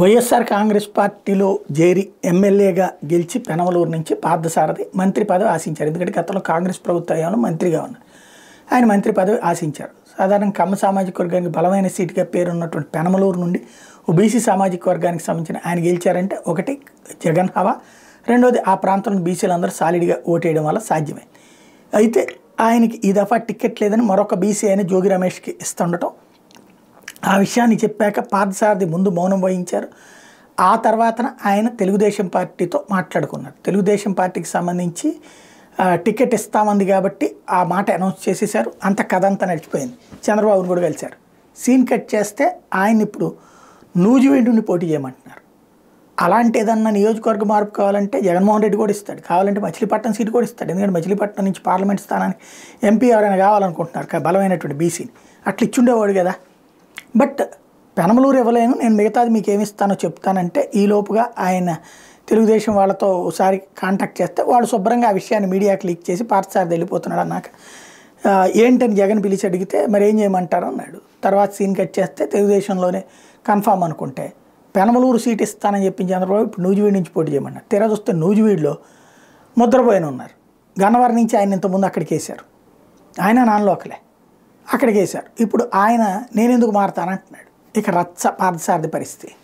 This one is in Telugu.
వైఎస్ఆర్ కాంగ్రెస్ పార్టీలో జేరి ఎమ్మెల్యేగా గెలిచి పెనమలూరు నుంచి పార్థసారథి మంత్రి పదవి ఆశించారు. ఎందుకంటే గతంలో కాంగ్రెస్ ప్రభుత్వంలో మంత్రిగా ఉన్నారు. ఆయన మంత్రి పదవి ఆశించారు. సాధారణ కమ్మ సామాజిక వర్గానికి బలమైన సీటుగా పేరున్నటువంటి పెనమలూరు నుండి బీసీ సామాజిక వర్గానికి సంబంధించిన ఆయన గెలిచారంటే ఒకటి జగన్ హవా రెండోది ఆ ప్రాంతంలో బీసీలందరూ సాలిడ్గా ఓటేయడం వల్ల సాధ్యమే అయితే ఆయనకి ఈ దఫా టికెట్ లేదని మరొక బీసీ అయిన జోగి రమేష్కి ఇస్తుండటం ఆ విషయాన్ని చెప్పాక పార్థసారథి ముందు మౌనం వహించారు. ఆ తర్వాతన ఆయన తెలుగుదేశం పార్టీతో మాట్లాడుకున్నారు తెలుగుదేశం పార్టీకి సంబంధించి టికెట్ ఇస్తామంది కాబట్టి ఆ మాట అనౌన్స్ చేసేసారు అంత కథ అంతా నడిచిపోయింది. చంద్రబాబును కూడా కలిశారు. సీన్ కట్ చేస్తే ఆయన ఇప్పుడు నూజివీడు పోటీ చేయమంటున్నారు. అలాంటి ఏదన్నా నియోజకవర్గ మార్పు కావాలంటే జగన్మోహన్ రెడ్డి కూడా ఇస్తాడు. కావాలంటే మచిలీపట్నం సీట్ కూడా ఇస్తాడు. ఎందుకంటే మచిలీపట్నం నుంచి పార్లమెంట్ స్థానానికి ఎంపీ ఎవరైనా కావాలనుకుంటున్నారు. బలమైనటువంటి బీసీని. అట్లా ఇచ్చుండేవాడు కదా. బట్ పెనమలూరు ఇవ్వలేను నేను మిగతాది మీకు ఏమి ఇస్తానో చెప్తానంటే ఈ లోపుగా ఆయన తెలుగుదేశం వాళ్ళతో ఒకసారి కాంటాక్ట్ చేస్తే వాళ్ళు శుభ్రంగా ఆ విషయాన్ని మీడియాకి లీక్ చేసి పార్థసారథి వెళ్ళిపోతున్నాడు అన్నాక ఏంటని జగన్ పిలిచి అడిగితే మరి ఏం చేయమంటారు? అన్నాడు. తర్వాత సీన్ కట్ చేస్తే తెలుగుదేశంలోనే కన్ఫామ్ అనుకుంటే పెనమలూరు సీట్ ఇస్తానని చెప్పి చంద్రబాబు ఇప్పుడు నూజివీడు నుంచి పోటీ చేయమన్నారు. తెర చూస్తే నూజివీడులో ముద్రపోయిన ఉన్నారు. గన్నవరం నుంచి ఆయన ఇంతకుముందు అక్కడికి వేశారు. ఆయన నాన్నలోకలే. అక్కడికి వేశారు ఇప్పుడు ఆయన నేనెందుకు మారుతానంటున్నాడు. ఇక రచ్చ పార్థసారథి పరిస్థితి.